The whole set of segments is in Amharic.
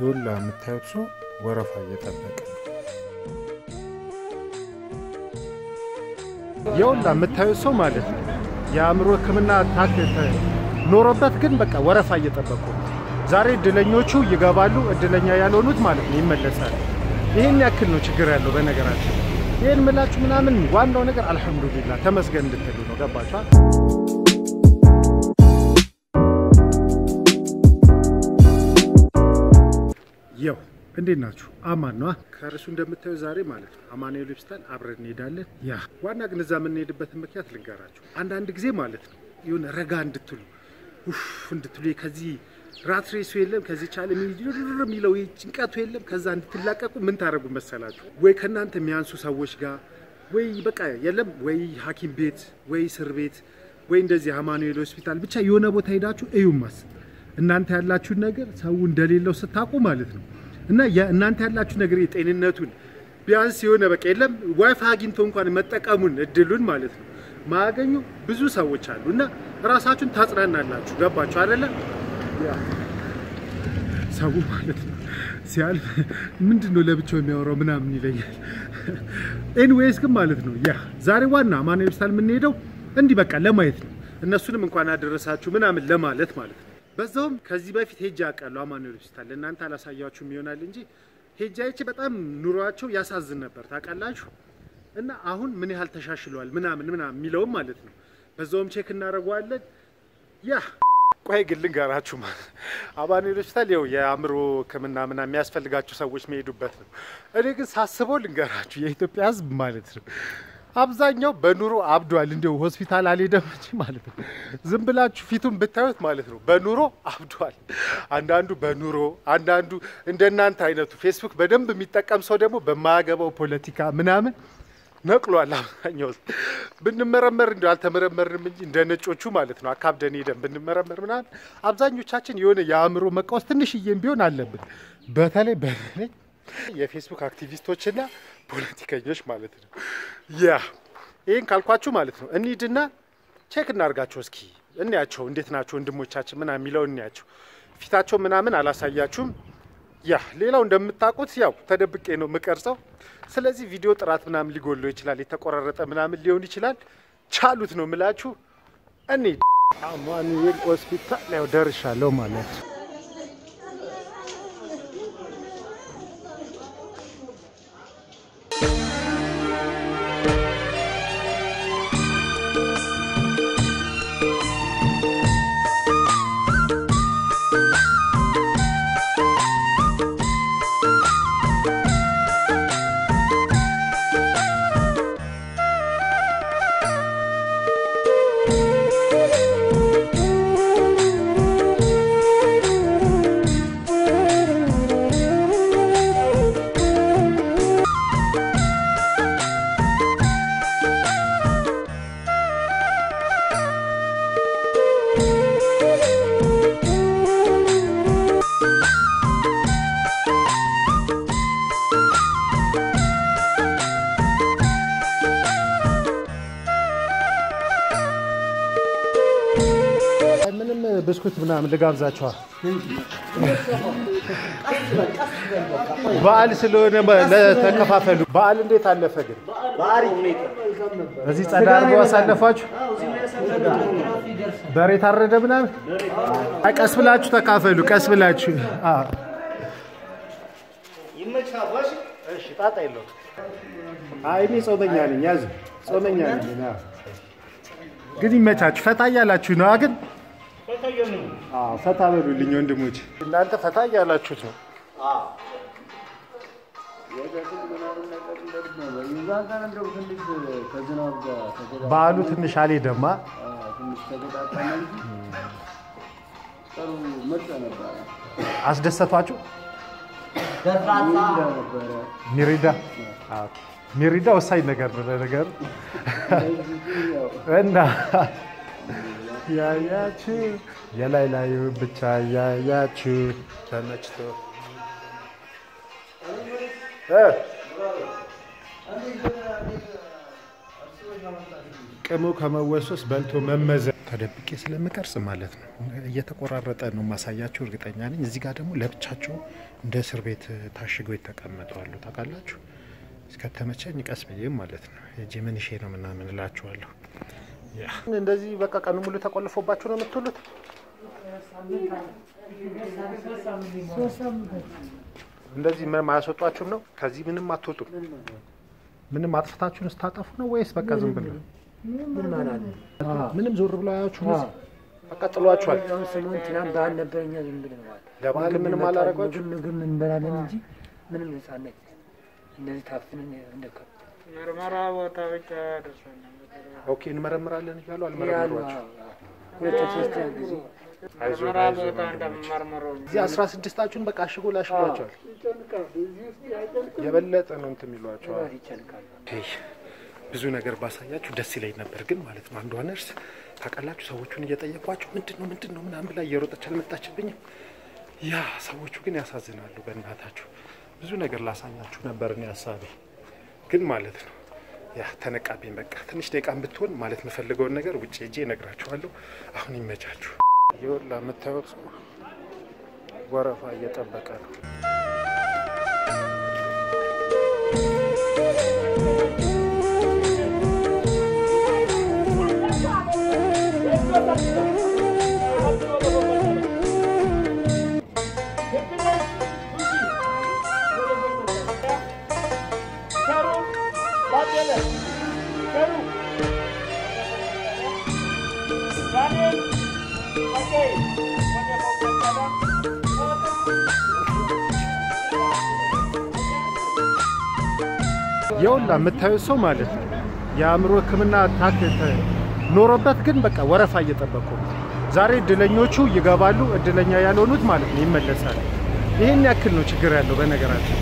ይሁላ የምታዩት ሰው ወረፋ እየጠበቀ ነው። ይሁላ የምታዩት ሰው ማለት ነው የአእምሮ ሕክምና ታክ ኖሮበት ግን በቃ ወረፋ እየጠበቁ ዛሬ እድለኞቹ ይገባሉ፣ እድለኛ ያልሆኑት ማለት ነው ይመለሳሉ። ይህን ያክል ነው ችግር ያለው በነገራችን። ይህን ምላችሁ ምናምን ዋናው ነገር አልሐምዱሊላ ተመስገን እንድትሉ ነው። ገባችኋል? ያው እንዴት ናችሁ? አማን ነዋ። ከእርሱ እንደምታዩ ዛሬ ማለት ነው አማኑኤል ሆስፒታል አብረን እንሄዳለን። ያ ዋና ግን እዛ የምንሄድበትን ምክንያት ልንገራችሁ። አንዳንድ ጊዜ ማለት ነው የሆነ ረጋ እንድትሉ ውፍ እንድትሉ ከዚህ ራት ሬሱ የለም ከዚህ ቻለ የሚለው ጭንቀቱ የለም። ከዛ እንድትላቀቁ ምን ታደርጉ መሰላችሁ? ወይ ከእናንተ የሚያንሱ ሰዎች ጋር ወይ በቃ የለም ወይ ሐኪም ቤት ወይ እስር ቤት ወይ እንደዚህ አማኑኤል ሆስፒታል ብቻ የሆነ ቦታ ሄዳችሁ እዩማስ እናንተ ያላችሁን ነገር ሰው እንደሌለው ስታውቁ ማለት ነው እና እናንተ ያላችሁ ነገር የጤንነቱን ቢያንስ የሆነ በቃ የለም ዋይፋይ አግኝቶ እንኳን መጠቀሙን እድሉን ማለት ነው ማያገኙ ብዙ ሰዎች አሉ እና ራሳችሁን ታጽናናላችሁ። ገባችሁ አይደለ? ሰው ማለት ነው ሲያልፍ ምንድን ነው ለብቻው የሚያወራው ምናምን ይለኛል። anyways ግን ማለት ነው yeah ዛሬ ዋና አማኑኤል ሆስፒታል የምንሄደው እንዲህ በቃ ለማየት ነው እነሱንም እንኳን አደረሳችሁ ምናምን ለማለት ማለት ነው። በዛውም ከዚህ በፊት ሄጄ አውቃለሁ አማኑኤል ሆስፒታል። ለእናንተ አላሳያችሁም ይሆናል እንጂ ሄጄ አይቼ በጣም ኑሯቸው ያሳዝን ነበር ታውቃላችሁ። እና አሁን ምን ያህል ተሻሽሏል ምናምን ምናምን የሚለውም ማለት ነው በዛውም check እናደርገዋለን። yeah ቆይ ግን ልንገራችሁ አማኑኤል ሆስፒታል ይኸው የአእምሮ ሕክምና ምናምን የሚያስፈልጋቸው ሰዎች የሚሄዱበት ነው። እኔ ግን ሳስበው ልንገራችሁ የኢትዮጵያ ሕዝብ ማለት ነው አብዛኛው በኑሮ አብዷል። እንዲሁ ሆስፒታል አልሄደም እንጂ ማለት ነው። ዝም ብላችሁ ፊቱን ብታዩት ማለት ነው በኑሮ አብዷል። አንዳንዱ በኑሮ አንዳንዱ እንደናንተ አይነቱ ፌስቡክ በደንብ የሚጠቀም ሰው ደግሞ በማያገባው ፖለቲካ ምናምን ነቅሏል። አብዛኛው ብንመረመር እንዲ አልተመረመርንም እንጂ እንደ ነጮቹ ማለት ነው አካብደን ሄደን ብንመረመር ምናምን አብዛኞቻችን የሆነ የአእምሮ መቃወስ ትንሽዬም ቢሆን አለብን። በተለይ በተለይ የፌስቡክ አክቲቪስቶችና ፖለቲከኞች ማለት ነው። yeah ይህን ካልኳችሁ ማለት ነው እንሂድና check እናርጋቸው እስኪ እንያቸው፣ እንዴት ናቸው ወንድሞቻችን ምናምን የሚለው እንያቸው። ፊታቸው ምናምን አላሳያችሁም። yeah ሌላው እንደምታውቁት ያው ተደብቄ ነው የምቀርጸው። ስለዚህ ቪዲዮ ጥራት ምናምን ሊጎል ይችላል፣ የተቆራረጠ ምናምን ሊሆን ይችላል። ቻሉት ነው ምላችሁ። እንሂድ። አማኑኤል ሆስፒታል ያው ደርሻለሁ ማለት ነው። ብስኩት ምናምን ልጋብዛቸዋል። በዓል ስለሆነ ለተከፋፈሉ። በዓል እንዴት አለፈ ግን? እዚህ ጸዳ አድርጎ አሳለፋችሁ? በሬ ታረደ ምናምን? ቀስ ብላችሁ ተካፈሉ። ቀስ ብላችሁ እኔ ጾመኛ ነኝ። ያዝ ጾመኛ ነኝ። ግን ይመቻችሁ። ፈታ እያላችሁ ነው ግን ፈታ በሉልኝ ወንድሞች፣ እናንተ ፈታ እያላችሁት ነው። በዓሉ ትንሽ አልሄደማ። አስደሰቷችሁ? ሚሪዳ ሚሪዳ ወሳኝ ነገር ነው ለነገሩ እና ያያችሁ የላይ ላዩ ብቻ ያያችሁ ተመችቶ ቅሙ ከመወሶስ በልቶ መመዘን ተደብቄ ስለምቀርጽ ማለት ነው እየተቆራረጠ ነው ማሳያችሁ። እርግጠኛ ነኝ። እዚህ ጋር ደግሞ ለብቻቸው እንደ እስር ቤት ታሽገው የተቀመጡ አሉ። ታውቃላችሁ። እስከተመቸኝ ቀስ ብዬም ማለት ነው እጅ ምን ነው ምናምን እላችኋለሁ። እንደዚህ በቃ ቀኑ ሙሉ ተቆልፎባችሁ ነው የምትውሉት? እንደዚህ ማያስወጧችሁም ነው? ከዚህ ምንም አትወጡም? ምንም አጥፍታችሁን ስታጠፉ ነው ወይስ በቃ ዝም ብሎ ምንም ዞር ብሎ አያችሁ? በቃ ጥሏችኋል። ለባህል ምንም አላረጓችሁ? ምግብ እንበላለን እንጂ ምንም ነጻነት እንደዚህ ታፍንን እንደከ ምርመራ ቦታ ብቻ ደርሰናል። ኦኬ እንመረምራለን እያሉ እንደምመርምረው እዚህ አስራ ስድስታችሁን በቃ አሽጎ ላሽሏቸዋል። የበለጠ ነው እንትን ይጨንቃል። ብዙ ነገር ባሳያችሁ ደስ ይለኝ ነበር፣ ግን ማለት ነው አንዷ ነርስ ታውቃላችሁ፣ ሰዎቹን እየጠየቋቸው ምንድን ነው ምንድን ነው ምናምን ብላ እየሮጠች አልመጣችብኝም። ያ ሰዎቹ ግን ያሳዝናሉ። በእናታችሁ ብዙ ነገር ላሳያችሁ ነበር እኔ ሀሳቤ፣ ግን ማለት ነው ያ ተነቃብኝ። በቃ ትንሽ ደቂቃም ብትሆን ማለት የምፈልገውን ነገር ውጭ ሄጄ እነግራችኋለሁ። አሁን ይመቻችሁ። ይኸውልህ የምታዩት ወረፋ እየጠበቀ ነው። ይኸውልህ የምታዩት ሰው ማለት ነው የአእምሮ ሕክምና ታክ ኖሮበት ግን በቃ ወረፋ እየጠበቁ ዛሬ እድለኞቹ ይገባሉ፣ እድለኛ ያልሆኑት ማለት ነው ይመለሳሉ። ይህን ያክል ነው ችግር ያለው በነገራችን።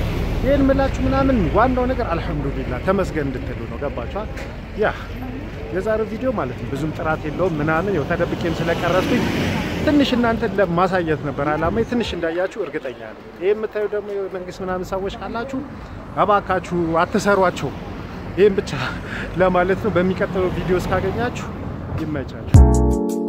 ይህን ምላችሁ ምናምን ዋናው ነገር አልሐምዱሊላህ ተመስገን እንድትሉ ነው። ገባችኋል? ያ የዛሬው ቪዲዮ ማለት ነው ብዙም ጥራት የለውም ምናምን ያው ተደብቄም ስለቀረጽኩኝ ትንሽ እናንተን ለማሳየት ነበር አላማዬ። ትንሽ እንዳያችሁ እርግጠኛ ነው። ይህ የምታዩ ደግሞ የመንግስት ምናምን ሰዎች ካላችሁ እባካችሁ አትሰሯቸው። ይህም ብቻ ለማለት ነው። በሚቀጥለው ቪዲዮ እስካገኛችሁ ይመቻችሁ።